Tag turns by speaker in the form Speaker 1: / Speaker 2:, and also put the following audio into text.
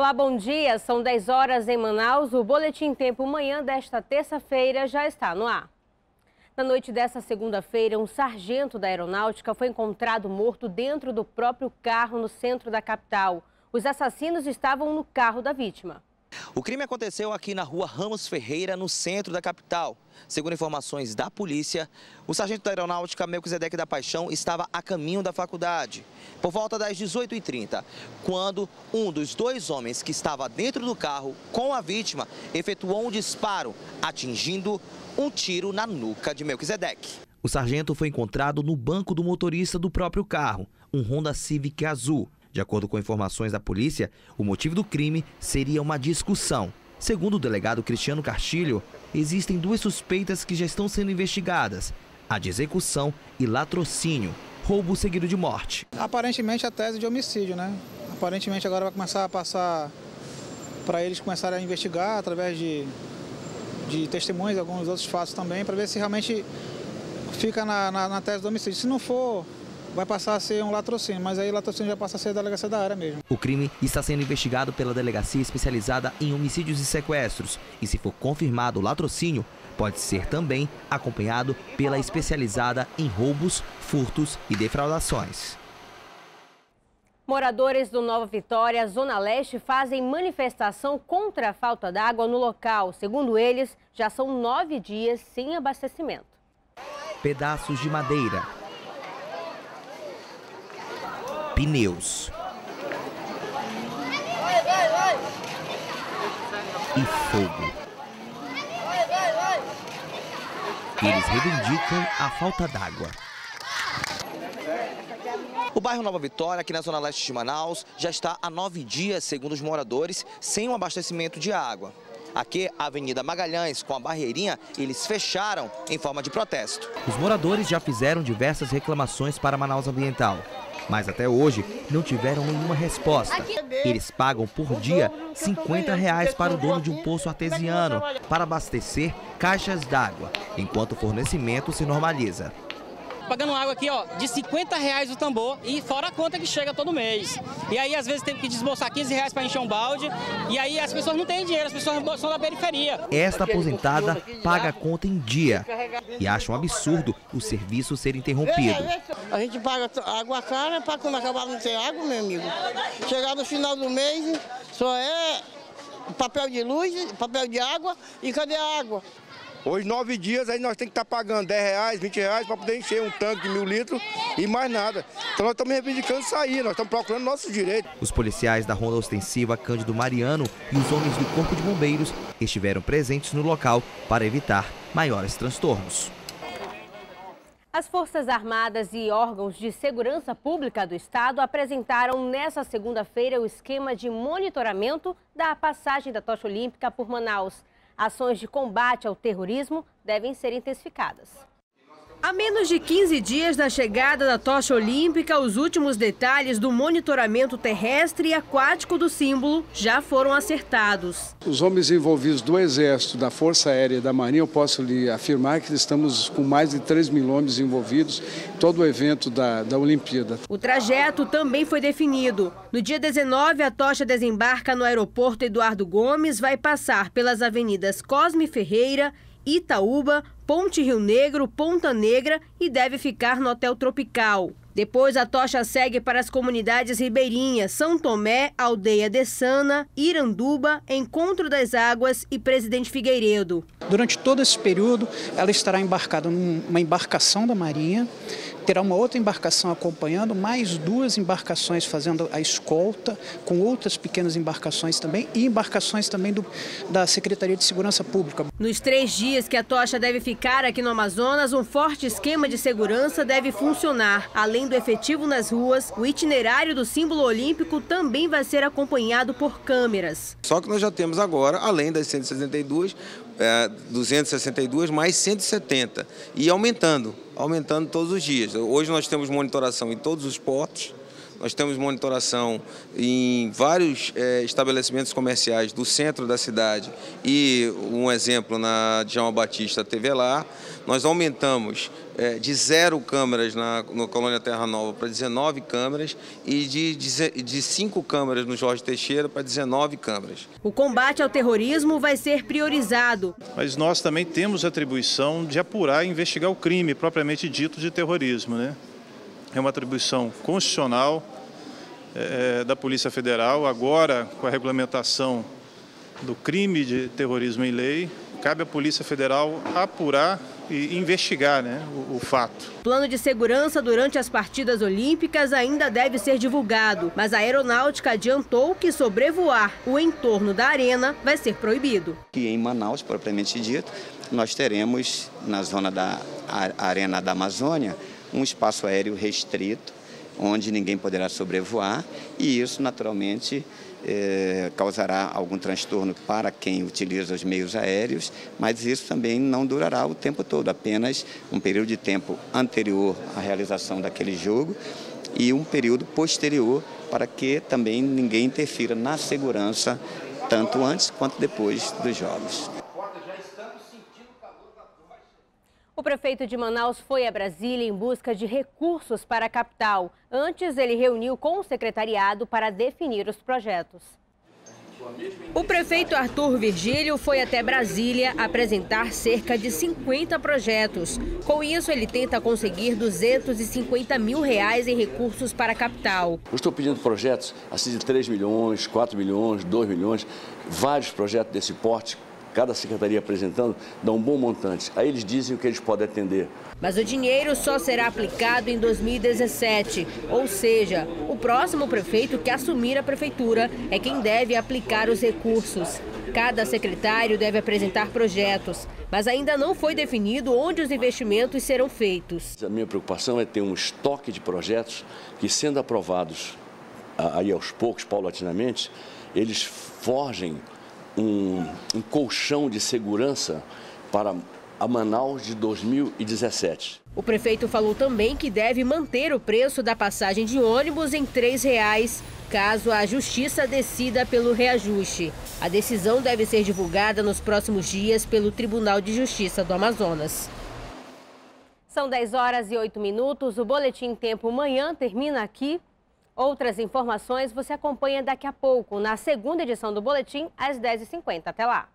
Speaker 1: Olá, bom dia. São 10 horas em Manaus. O Boletim Tempo Manhã desta terça-feira já está no ar. Na noite desta segunda-feira, um sargento da aeronáutica foi encontrado morto dentro do próprio carro no centro da capital. Os assassinos estavam no carro da vítima.
Speaker 2: O crime aconteceu aqui na rua Ramos Ferreira, no centro da capital. Segundo informações da polícia, o sargento da aeronáutica Melquisedeque da Paixão estava a caminho da faculdade. Por volta das 18h30, quando um dos dois homens que estava dentro do carro com a vítima efetuou um disparo, atingindo um tiro na nuca de Melquisedeque. O sargento foi encontrado no banco do motorista do próprio carro, um Honda Civic azul. De acordo com informações da polícia, o motivo do crime seria uma discussão. Segundo o delegado Cristiano Castilho, existem duas suspeitas que já estão sendo investigadas: a de execução e latrocínio, roubo seguido de morte.
Speaker 3: Aparentemente a tese de homicídio, né? Aparentemente agora vai começar a passar para eles começarem a investigar através de, de testemunhas, alguns outros fatos também, para ver se realmente fica na, na, na tese do homicídio. Se não for, vai passar a ser um latrocínio, mas aí o latrocínio já passa a ser a delegacia da área mesmo.
Speaker 2: O crime está sendo investigado pela delegacia especializada em homicídios e sequestros. E se for confirmado o latrocínio, pode ser também acompanhado pela especializada em roubos, furtos e defraudações.
Speaker 1: Moradores do Nova Vitória, Zona Leste, fazem manifestação contra a falta d'água no local. Segundo eles, já são nove dias sem abastecimento.
Speaker 2: Pedaços de madeira, pneus e fogo. Eles reivindicam a falta d'água. O bairro Nova Vitória, aqui na zona leste de Manaus, já está há nove dias, segundo os moradores, sem um abastecimento de água. Aqui, a Avenida Magalhães, com a barreirinha, eles fecharam em forma de protesto. Os moradores já fizeram diversas reclamações para Manaus Ambiental mas até hoje não tiveram nenhuma resposta. Eles pagam por dia 50 reais para o dono de um poço artesiano para abastecer caixas d'água, enquanto o fornecimento se normaliza
Speaker 4: pagando água aqui, ó, de 50 reais o tambor e fora a conta que chega todo mês. E aí, às vezes, tem que desbolsar 15 reais para encher um balde. E aí, as pessoas não têm dinheiro, as pessoas são da periferia.
Speaker 2: Esta aposentada paga a conta em dia e acha um absurdo o serviço ser interrompido.
Speaker 5: A gente paga água cara para quando acabar não ter água, meu amigo. Chegar no final do mês, só é papel de luz, papel de água e cadê a água?
Speaker 6: Hoje, nove dias, aí nós temos que estar tá pagando 10 reais, 20 reais para poder encher um tanque de mil litros e mais nada. Então nós estamos reivindicando isso aí, nós estamos procurando nossos direitos.
Speaker 2: Os policiais da Ronda Ostensiva Cândido Mariano e os homens do Corpo de Bombeiros estiveram presentes no local para evitar maiores transtornos.
Speaker 1: As Forças Armadas e órgãos de segurança pública do Estado apresentaram nesta segunda-feira o esquema de monitoramento da passagem da tocha olímpica por Manaus. Ações de combate ao terrorismo devem ser intensificadas. A menos de 15 dias da chegada da tocha olímpica, os últimos detalhes do monitoramento terrestre e aquático do símbolo já foram acertados.
Speaker 7: Os homens envolvidos do Exército, da Força Aérea e da Marinha, eu posso lhe afirmar que estamos com mais de 3 mil homens envolvidos em todo o evento da, da Olimpíada.
Speaker 1: O trajeto também foi definido. No dia 19, a tocha desembarca no aeroporto Eduardo Gomes, vai passar pelas avenidas Cosme Ferreira, Itaúba, Ponte Rio Negro, Ponta Negra e deve ficar no Hotel Tropical. Depois a tocha segue para as comunidades ribeirinhas São Tomé, Aldeia de Sana, Iranduba, Encontro das Águas e Presidente Figueiredo.
Speaker 3: Durante todo esse período, ela estará embarcada numa embarcação da Marinha terá uma outra embarcação acompanhando, mais duas embarcações fazendo a escolta, com outras pequenas embarcações também, e embarcações também do, da Secretaria de Segurança Pública.
Speaker 1: Nos três dias que a tocha deve ficar aqui no Amazonas, um forte esquema de segurança deve funcionar. Além do efetivo nas ruas, o itinerário do símbolo olímpico também vai ser acompanhado por câmeras.
Speaker 8: Só que nós já temos agora, além das 162, é, 262 mais 170 e aumentando, aumentando todos os dias. Hoje nós temos monitoração em todos os portos, nós temos monitoração em vários é, estabelecimentos comerciais do centro da cidade e um exemplo na Djalma Batista TV lá. Nós aumentamos é, de zero câmeras na no Colônia Terra Nova para 19 câmeras e de, de, de cinco câmeras no Jorge Teixeira para 19 câmeras.
Speaker 1: O combate ao terrorismo vai ser priorizado.
Speaker 9: Mas nós também temos atribuição de apurar e investigar o crime propriamente dito de terrorismo. Né? É uma atribuição constitucional é, da Polícia Federal, agora com a regulamentação do crime de terrorismo em lei, cabe à Polícia Federal apurar e investigar né, o, o fato.
Speaker 1: Plano de segurança durante as partidas olímpicas ainda deve ser divulgado, mas a aeronáutica adiantou que sobrevoar o entorno da arena vai ser proibido.
Speaker 10: E em Manaus, propriamente dito, nós teremos na zona da Arena da Amazônia um espaço aéreo restrito, onde ninguém poderá sobrevoar, e isso naturalmente é, causará algum transtorno para quem utiliza os meios aéreos, mas isso também não durará o tempo todo, apenas um período de tempo anterior à realização daquele jogo e um período posterior para que também ninguém interfira na segurança, tanto antes quanto depois dos jogos.
Speaker 1: O prefeito de Manaus foi a Brasília em busca de recursos para a capital. Antes, ele reuniu com o secretariado para definir os projetos. O prefeito Arthur Virgílio foi até Brasília apresentar cerca de 50 projetos. Com isso, ele tenta conseguir 250 mil reais em recursos para a capital.
Speaker 11: Eu estou pedindo projetos assim de 3 milhões, 4 milhões, 2 milhões, vários projetos desse porte cada secretaria apresentando, dá um bom montante. Aí eles dizem o que eles podem atender.
Speaker 1: Mas o dinheiro só será aplicado em 2017, ou seja, o próximo prefeito que assumir a prefeitura é quem deve aplicar os recursos. Cada secretário deve apresentar projetos, mas ainda não foi definido onde os investimentos serão feitos.
Speaker 11: A minha preocupação é ter um estoque de projetos que, sendo aprovados aí aos poucos, paulatinamente, eles forgem um, um colchão de segurança para a Manaus de 2017.
Speaker 1: O prefeito falou também que deve manter o preço da passagem de ônibus em R$ reais, caso a justiça decida pelo reajuste. A decisão deve ser divulgada nos próximos dias pelo Tribunal de Justiça do Amazonas. São 10 horas e 8 minutos. O Boletim Tempo Manhã termina aqui. Outras informações você acompanha daqui a pouco, na segunda edição do Boletim, às 10h50. Até lá!